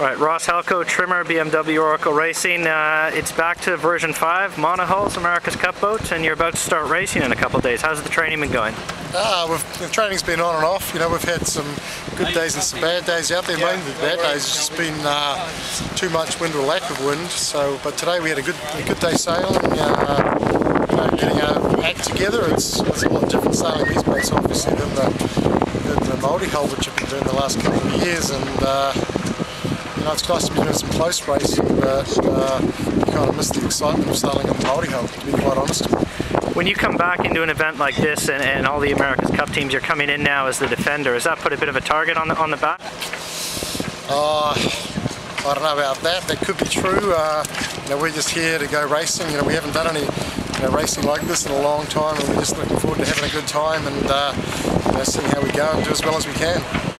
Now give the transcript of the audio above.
All right, Ross Halcrow, trimmer, BMW Oracle Racing. Uh, it's back to version 5, monohulls, America's Cup boats, and you're about to start racing in a couple of days. How's the training been going? Ah, we've, the training's been on and off. You know, we've had some good days and some bad days out there. Mainly the bad days has just been uh, too much wind or lack of wind. So, but today we had a good a good day sailing. Uh, you know, getting our act together. It's, it's a lot different sailing these boats, obviously, than the, than the multi-hull which I've been doing the last couple of years. And uh, you know, it's nice to be doing some close racing, but uh, you kind of miss the excitement of sailing on the multi-hull, to be quite honest. When you come back into an event like this and, and all the America's Cup teams, you're coming in now as the defender. Has that put a bit of a target on the, on the back? Uh, I don't know about that. That could be true. Uh, you know, we're just here to go racing. You know, we haven't done any you know, racing like this in a long time, and we're just looking forward to having a good time and uh, you know, seeing how we go and do as well as we can.